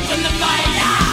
to the fire.